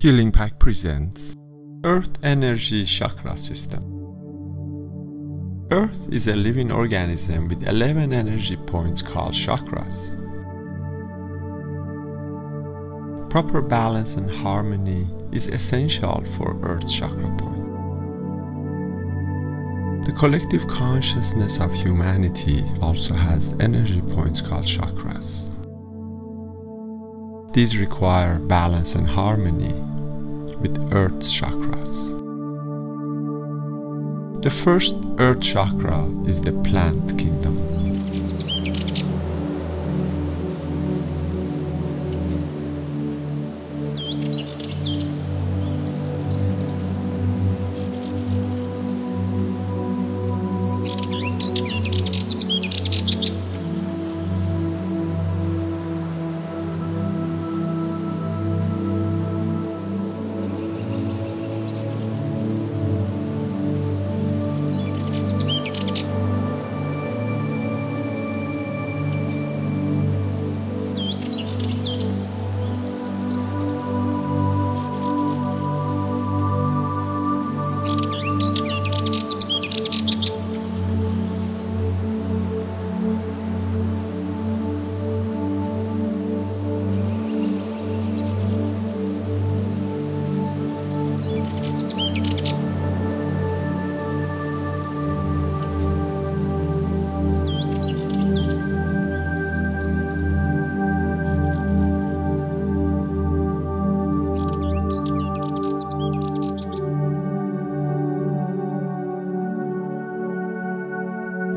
HealingPAQ presents Earth Energy Chakra System. Earth is a living organism with 11 energy points called chakras. Proper balance and harmony is essential for Earth's chakra point. The collective consciousness of humanity also has energy points called chakras. These require balance and harmony with Earth's chakras. The first Earth chakra is the plant kingdom.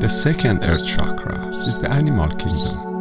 The second earth chakra is the animal kingdom.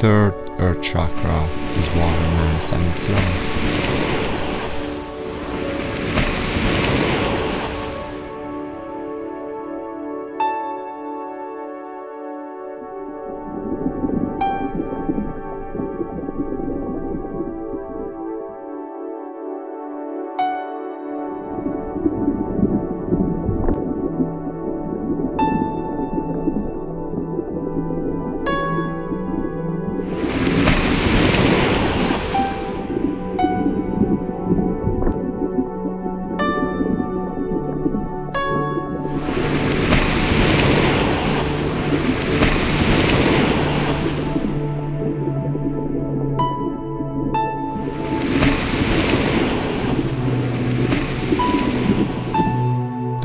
Third earth chakra is water mass and its.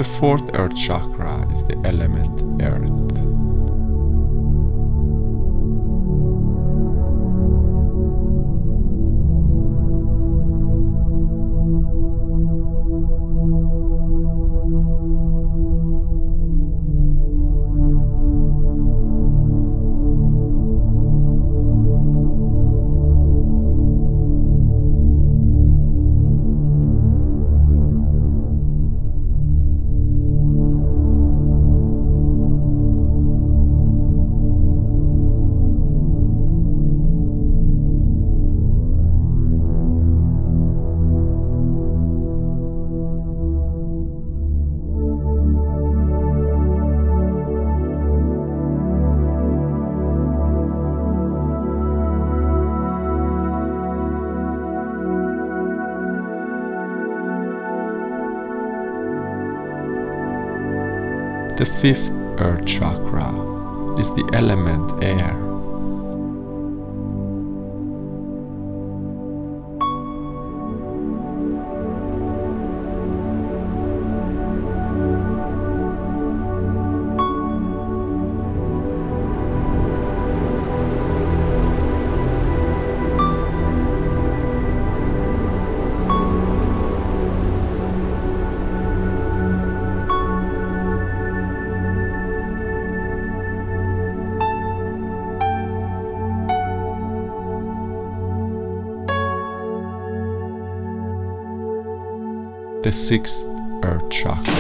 The fourth earth chakra is the element earth. The fifth earth chakra is the element air. The sixth earth chakra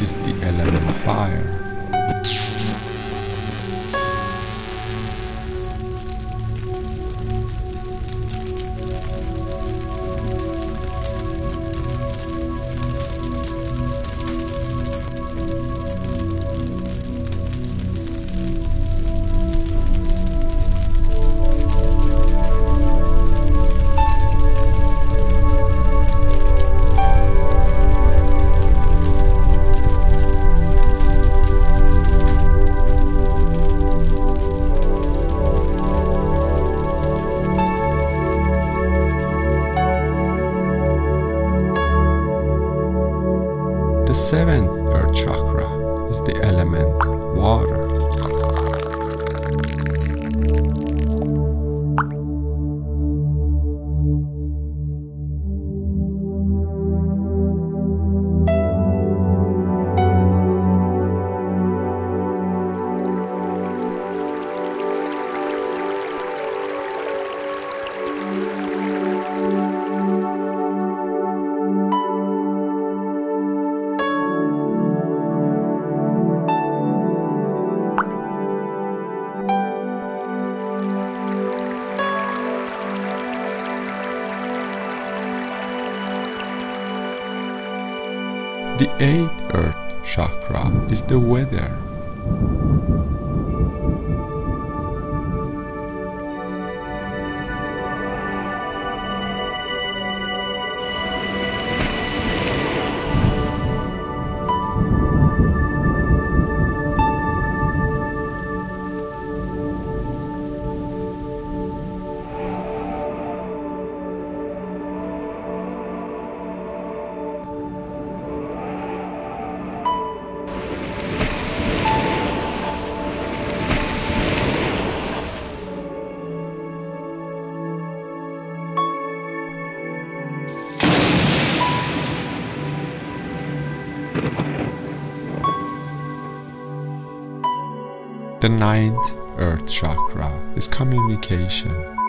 is the element fire. Seventh earth chakra is the element water. The eighth earth chakra is the weather. The ninth earth chakra is communication.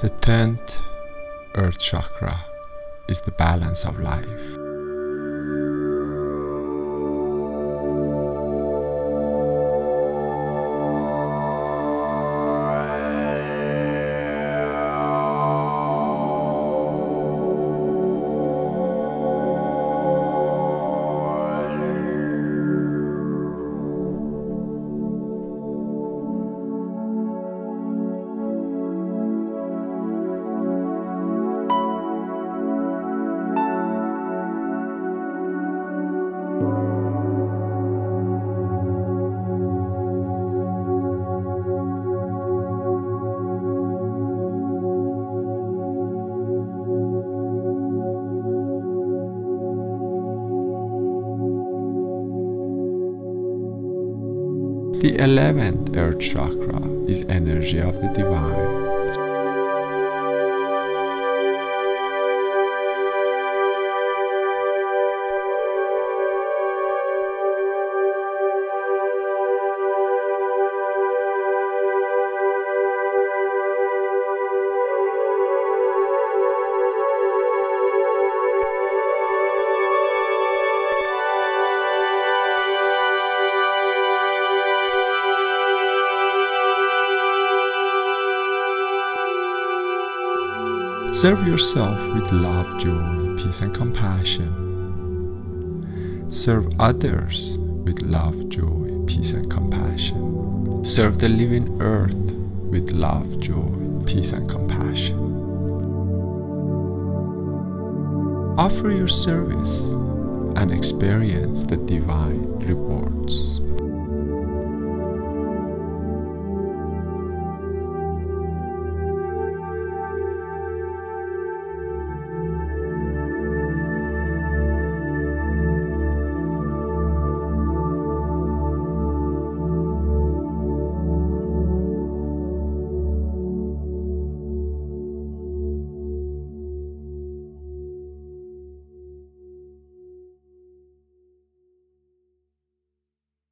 The tenth earth chakra is the balance of life. The 11th earth chakra is energy of the divine. Serve yourself with love, joy, peace, and compassion. Serve others with love, joy, peace, and compassion. Serve the living earth with love, joy, peace, and compassion. Offer your service and experience the divine rewards.